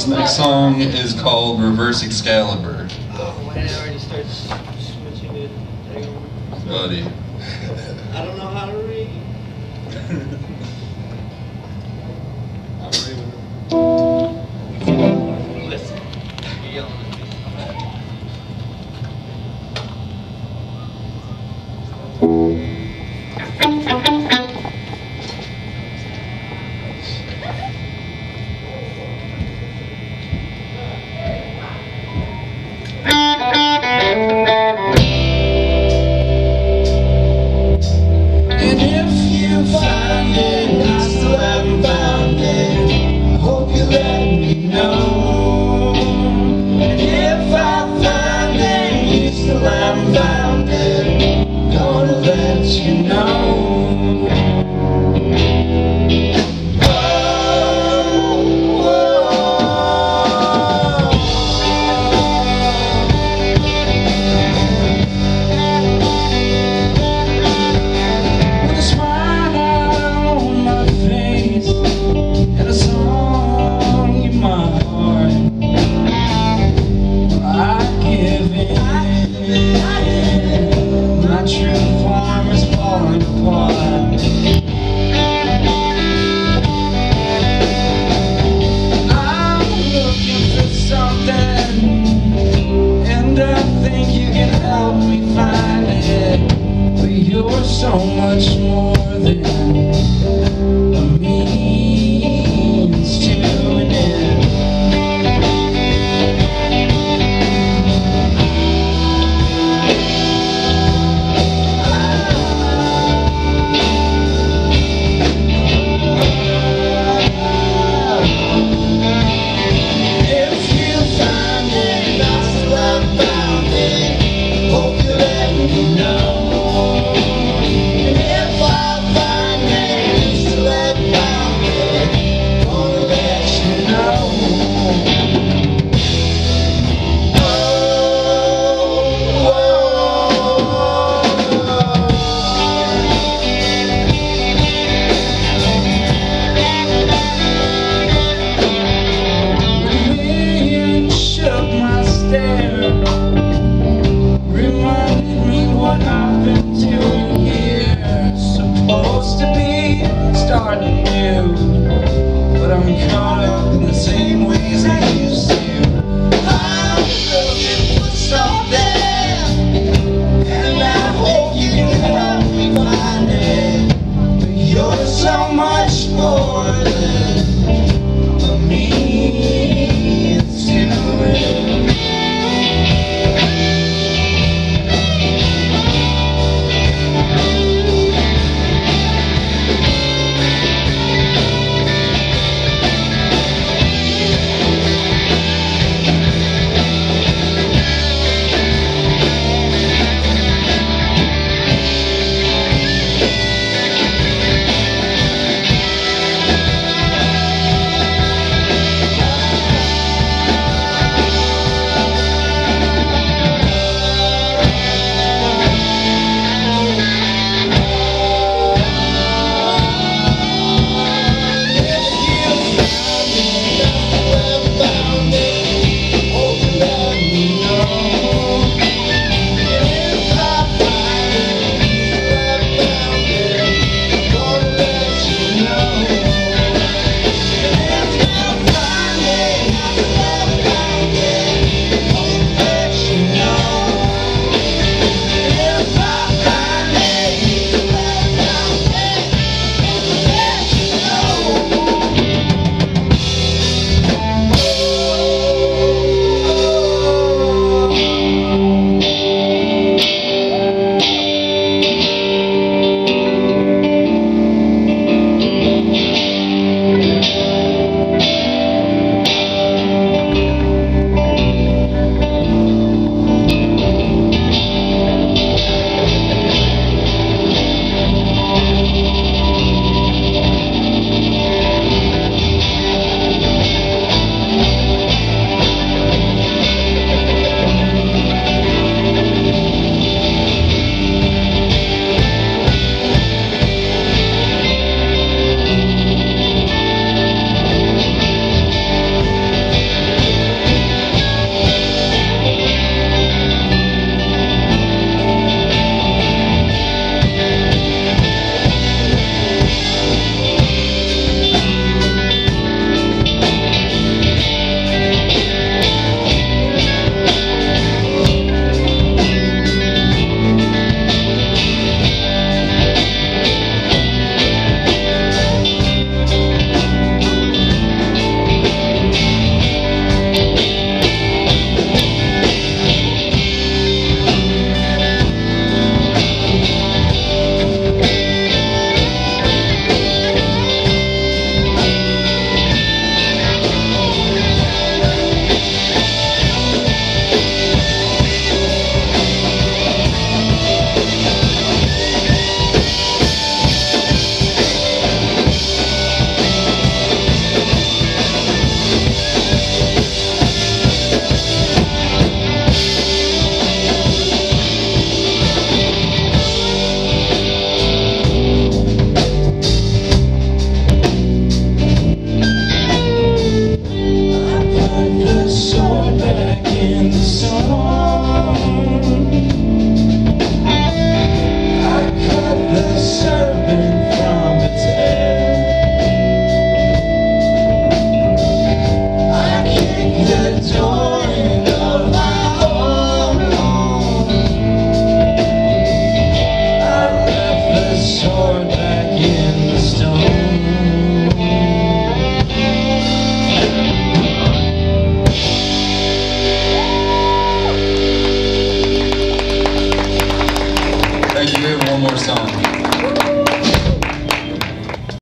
This next song is called Reverse Excalibur. Oh, already switching it? Buddy. I don't know how to read. much more.